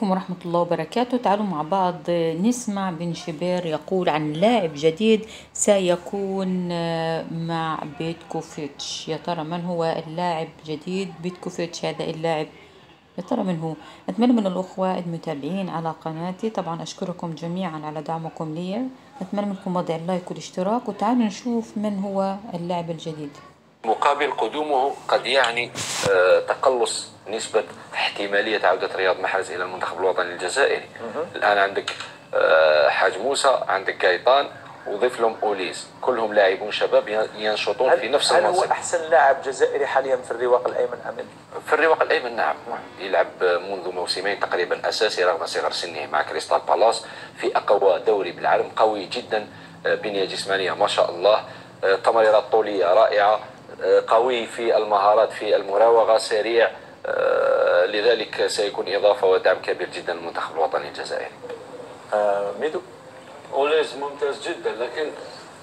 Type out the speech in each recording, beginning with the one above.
عليكم ورحمة الله وبركاته. تعالوا مع بعض نسمع بن شبير يقول عن لاعب جديد سيكون مع بيتكوفيتش. يا ترى من هو اللاعب جديد بيتكوفيتش؟ هذا اللاعب يا ترى من هو؟ أتمنى من الأخوة المتابعين على قناتي. طبعا أشكركم جميعا على دعمكم لي. أتمنى منكم وضع اللايك والاشتراك. وتعالوا نشوف من هو اللاعب الجديد. مقابل قدومه قد يعني آه، تقلص نسبة احتمالية عودة رياض محرز إلى المنتخب الوطني الجزائري. الآن عندك آه، حاج موسى عندك قايطان وضيف لهم أوليز. كلهم لاعبون شباب ينشطون في نفس هل هو المنصب. أحسن لاعب جزائري حاليا في الرواق الأيمن أم في الرواق الأيمن نعم. يلعب منذ موسمين تقريبا أساسي رغم صغر سنه مع كريستال بالاس في أقوى دوري بالعالم قوي جدا آه، بنية جسمانية ما شاء الله تمريرات طولية رائعة آه، قوي في المهارات في المراوغة سريع آه، لذلك سيكون إضافة ودعم كبير جدا للمنتخب الوطني الجزائري. آه ميدو؟ اوليز ممتاز جدا لكن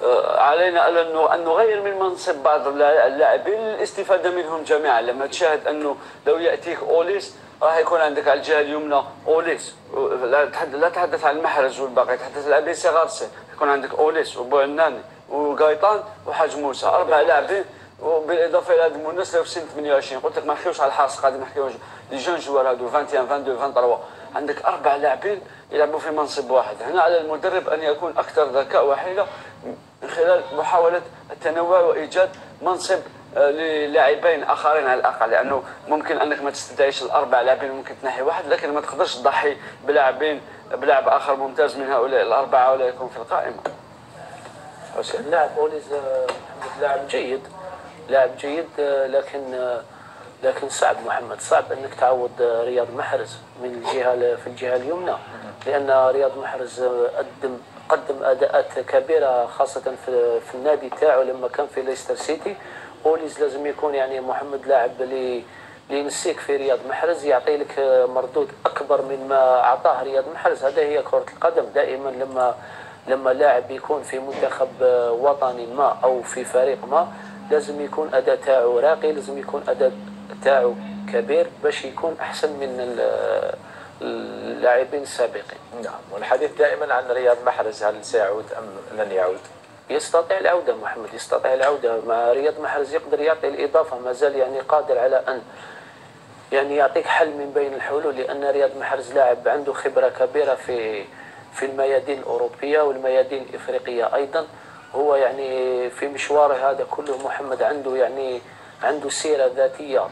آه، علينا أن نغير من منصب بعض اللا- اللاعبين للاستفادة منهم جميعا. لما تشاهد أنه لو يأتيك أوليس راح يكون عندك على الجهة اليمنى أوليس. لا تحدث لا تحدث عن المحرز والباقي تحدث عن لاعبين صغار السن يكون عندك أوليس وبوعناني وقايطان وحاج موسى. أربع لاعبين وبالإضافة إلى هذا المنس لو في سن 28 قلت لك ما نحكيوش على الحارس قاعدين نحكيو لي جون جوار هادو 21 22 23 عندك أربع لاعبين يلعبوا في منصب واحد. هنا على المدرب أن يكون أكثر ذكاء وحيلة من خلال محاولة التنوع وإيجاد منصب آه، للاعبين آخرين على الأقل لأنه ممكن أنك ما تستدعيش الأربع لاعبين ممكن تنحي واحد لكن ما تقدرش تضحي بلاعبين بلاعب آخر ممتاز من هؤلاء الأربعة ولا يكون في القائمة. لاعب اوليز لاعب جيد. لاعب جيد لكن لكن صعب محمد. صعب إنك تعوض رياض محرز من الجهة في الجهة اليمنى لأن رياض محرز قدم قدم أداءات كبيرة خاصة في في النادي تاعو لما كان في ليستر سيتي. اوليز لازم يكون يعني محمد لاعب اللي اللي ينسيك في رياض محرز يعطي لك مردود أكبر من ما أعطاه رياض محرز. هذا هي كرة القدم. دائما لما لما لاعب يكون في منتخب وطني ما أو في فريق ما لازم يكون اداء تاعو راقي لازم يكون اداء تاعو كبير باش يكون أحسن من ال- اللاعبين السابقين. نعم والحديث دائما عن رياض محرز هل سيعود أم لن يعود؟ يستطيع العودة محمد يستطيع العودة. مع رياض محرز يقدر يعطي الإضافة ما زال يعني قادر على أن يعني يعطيك حل من بين الحلول لأن رياض محرز لاعب عنده خبرة كبيرة في في الميادين الأوروبية والميادين الإفريقية أيضا. هو يعني في مشواره هذا كله محمد عنده يعني عنده سيرة ذاتية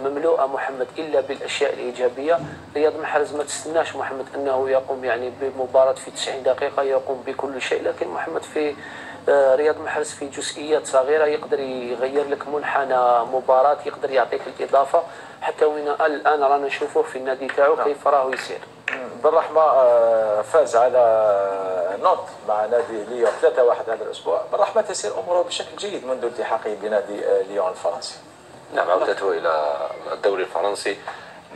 مملوءة محمد إلا بالأشياء الإيجابية. رياض محرز ما تستناش محمد أنه يقوم يعني بمباراة في 90 دقيقة يقوم بكل شيء لكن محمد في آه، رياض محرز في جزئيات صغيرة يقدر يغير لك منحنى مباراة يقدر يعطيك الإضافة. حتى وين الآن رانا نشوفه في النادي تاعو كيف راه يسير بالرحمه آه، فاز على نانت مع نادي ليون 3-1 هذا الأسبوع. بالرحمة تسير أموره بشكل جيد منذ التحاقه بنادي آه، ليون الفرنسي. نعم عودته إلى الدوري الفرنسي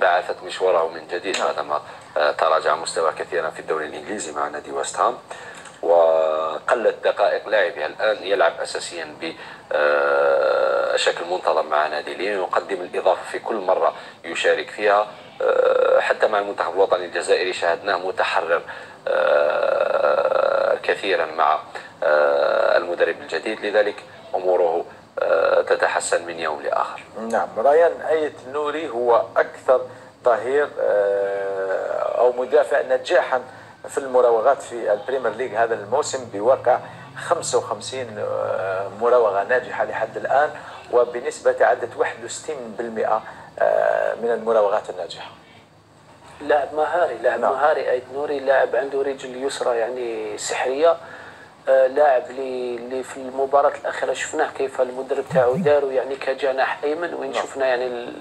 بعثت مشواره من جديد بعدما آه، تراجع مستوى كثيرا في الدوري الإنجليزي مع نادي ويست هام وقلت دقائق لاعبه الآن يلعب أساسيا بشكل منتظم مع نادي ليون يقدم الإضافة في كل مرة يشارك فيها آه، حتى مع المنتخب الوطني الجزائري شاهدناه متحرر آه، كثيرا مع آه، المدرب الجديد. لذلك أموره تتحسن من يوم لآخر. نعم ريان أيت نوري هو أكثر ظهير أو مدافع نجاحا في المراوغات في البريمير ليج هذا الموسم بواقع 55 آه، مراوغة ناجحة لحد الآن. وبنسبة تعدت 61% آه، من المراوغات الناجحة. لاعب مهاري لاعب نعم. مهاري أيد نوري لاعب عنده رجل يسرى يعني سحرية آه، لاعب اللي في المباراة الأخيرة شفناه كيف المدرب تاعو داروا يعني كجناح أيمن وين شفنا يعني ال-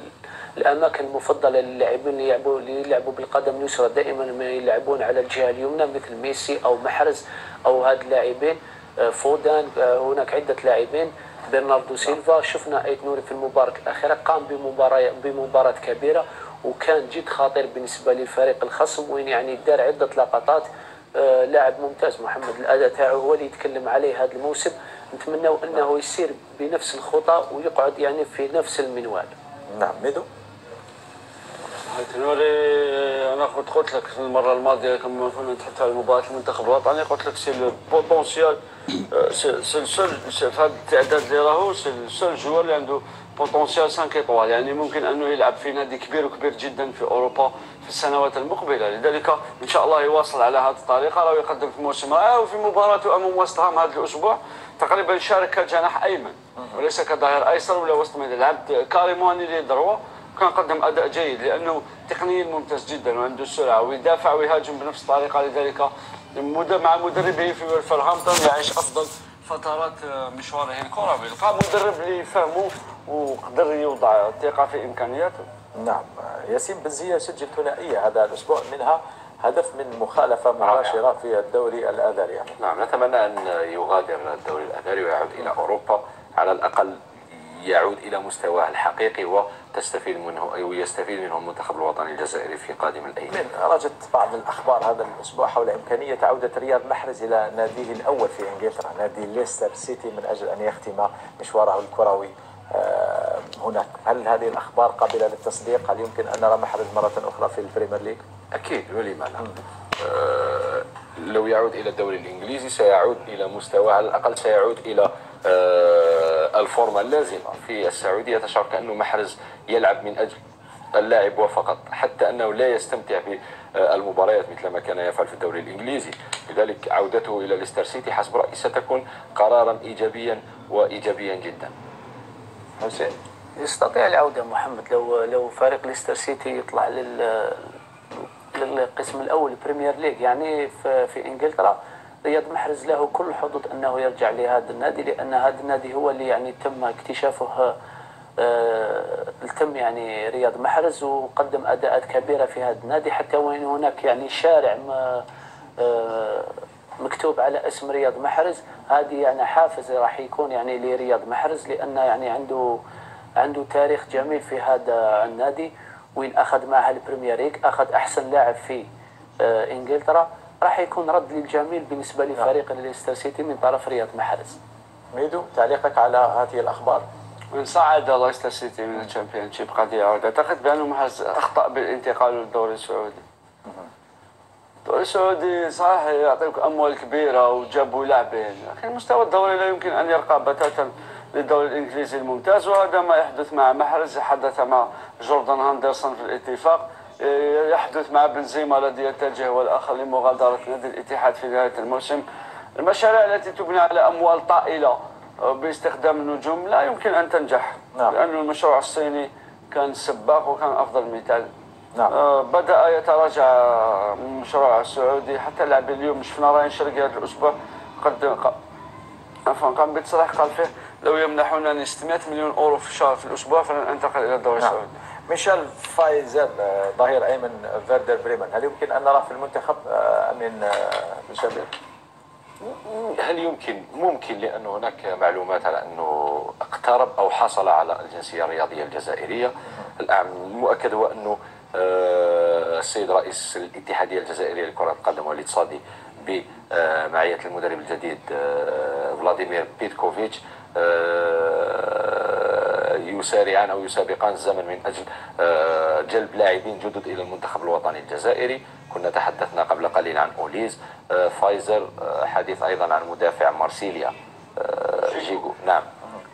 الأماكن المفضلة للاعبين اللي يلعبوا اللي يلعبوا بالقدم اليسرى دائما ما يلعبون على الجهة اليمنى مثل ميسي أو محرز أو هاد اللاعبين آه، فودن آه، هناك عدة لاعبين. برناردو سيلفا. شفنا ايت نوري في المباراة الأخيرة قام بمباراه بمباراة كبيرة وكان جد خطير بالنسبة للفريق الخصم وين يعني دار عدة لقطات آه، لاعب ممتاز محمد. الأداء تاعو هو اللي يتكلم عليه هذا الموسم. نتمنى أنه يسير بنفس الخطى ويقعد يعني في نفس المنوال. نعم ميدو؟ آيت نوري أنا كنت قلت لك المرة الماضية لما كنا نتحدث على مباراه المنتخب الوطني قلت لك c'est le potentiel c'est le seul في هذا التعداد اللي راهو c'est le seul joueur اللي عنده potentiel 5 étoiles يعني ممكن أنه يلعب في نادي كبير وكبير جدا في أوروبا في السنوات المقبلة. لذلك إن شاء الله يواصل على هذه الطريقة راه يقدم في موسم رائع وفي مباراته أمام وست هام هذا الأسبوع. تقريبا شارك كجناح أيمن وليس كظهير أيسر ولا وسط ميدان. لعب carrément ailier droit كان قدم أداء جيد لأنه تقنيا ممتاز جدا وعنده السرعه ويدافع ويهاجم بنفس الطريقة. لذلك مد- مع مدربه في ولفرهامبتون يعيش أفضل فترات مشواره الكروي لقى مدرب اللي يفهمه وقدر يوضع الثقة في إمكانياته. نعم. ياسين بنزية سجل ثنائية هذا الأسبوع منها هدف من مخالفة مباشرة في الدوري الآذري يعني. نعم نتمنى أن يغادر الدوري الأذري ويعود إلى أوروبا على الأقل يعود إلى مستواه الحقيقي وتستفيد منه ويستفيد منه المنتخب الوطني الجزائري في قادم الأيام. راجت بعض الأخبار هذا الأسبوع حول إمكانية عودة رياض محرز إلى ناديه الأول في إنجلترا نادي ليستر سيتي من أجل أن يختم مشواره الكروي. آه، هناك هل هذه الأخبار قابلة للتصديق؟ هل يمكن أن نرى محرز مرة أخرى في البريمير ليج؟ أكيد ولما لا. آه، لو يعود إلى الدوري الإنجليزي سيعود إلى مستوى على الأقل سيعود إلى آه، الفورمة اللازمة في السعودية. تشعر كأنه محرز يلعب من أجل اللاعب وفقط حتى أنه لا يستمتع بالمباريات مثل ما كان يفعل في الدوري الإنجليزي. لذلك عودته إلى ليستر سيتي حسب رأيي ستكون قرارا إيجابيا وإيجابيا جدا. حسين. يستطيع العودة محمد. لو لو فريق ليستر سيتي يطلع لل للقسم الأول بريمير ليج يعني في, إنجلترا رياض محرز له كل الحظوظ أنه يرجع لهذا النادي لأن هذا النادي هو اللي يعني تم اكتشافه آه، تم يعني رياض محرز وقدم أداءات كبيرة في هذا النادي. حتى وين هناك يعني شارع آه، مكتوب على اسم رياض محرز هذه يعني حافز راح يكون يعني لرياض محرز لأن يعني عنده عنده تاريخ جميل في هذا النادي. وين أخذ معها البريمير ليج أخذ أحسن لاعب في آه، إنجلترا. راح يكون رد للجميل بالنسبة لفريق ليستر سيتي من طرف رياض محرز. ميدو تعليقك على هذه الأخبار؟ من صعد ليستر سيتي من ال Championship قد يعود أعتقد بأنه محرز أخطأ بالانتقال للدوري السعودي. الدوري السعودي صحيح يعطيك أموال كبيرة وجابوا لاعبين. لكن مستوى الدوري لا يمكن أن يرقى بتاتا للدوري الإنجليزي الممتاز وهذا ما يحدث مع محرز. حدث مع جوردان هاندرسون في الاتفاق. يحدث مع بنزيما الذي يتجه هو الآخر لمغادرة نادي الاتحاد في نهاية الموسم المشاريع التي تبنى على أموال طائلة باستخدام النجوم لا يمكن أن تنجح نعم. لأن المشروع الصيني كان سباق وكان أفضل مثال نعم. آه، بدأ يتراجع المشروع السعودي حتى اللاعب اليوم شفنا راين شرقي هذا الأسبوع قد عفوا قام بتصريح قال فيه لو يمنحونني 600 مليون أورو في الشهر في الأسبوع فلن أنتقل إلى الدوري نعم. السعودي ميشيل فايزر آه، ظهير أيمن فيردر بريمن. هل يمكن أن نراه في المنتخب آه، أمين آه، الشباب هل يمكن ممكن لأن هناك معلومات على أنه اقترب أو حصل على الجنسية الرياضية الجزائرية. الآن المؤكد هو أنه آه، السيد رئيس الاتحادية الجزائرية لكرة القدم وليد صادي بمعية المدرب الجديد آه، فلاديمير بيتكوفيتش آه، يسارعان أو يسابقان الزمن من أجل آه، جلب لاعبين جدد إلى المنتخب الوطني الجزائري. كنا تحدثنا قبل قليل عن أوليز آه، فايزر آه، حديث أيضا عن مدافع مارسيليا جيجو نعم.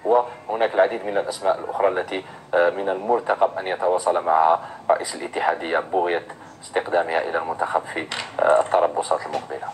وهناك العديد من الأسماء الأخرى التي من المرتقب أن يتواصل معها رئيس الاتحادية بغية استقدامها إلى المنتخب في التربصات المقبلة.